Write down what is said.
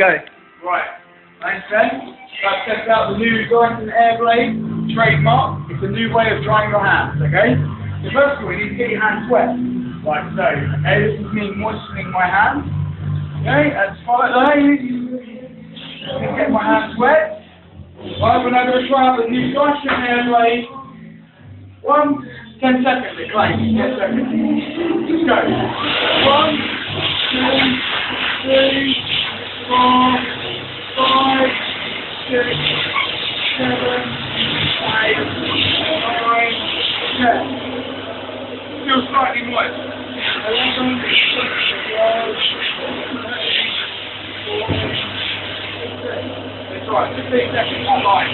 Go. Right. Thanks, Ben. Let's check out the new Dyson Airblade trademark. It's a new way of drying your hands, okay? So first of all, you need to get your hands wet, like so. Okay, this is me moistening my hands. Okay, and follow that. Get my hands wet. Right, we're now going to try out the new Dyson Airblade. One, ten seconds, it claims. Ten seconds. Let's go. One, two, three, six, seven, eight, nine, ten. Still slightly moist. Eleven, twelve, thirteen, fourteen, fifteen. That's right, 15 seconds, line.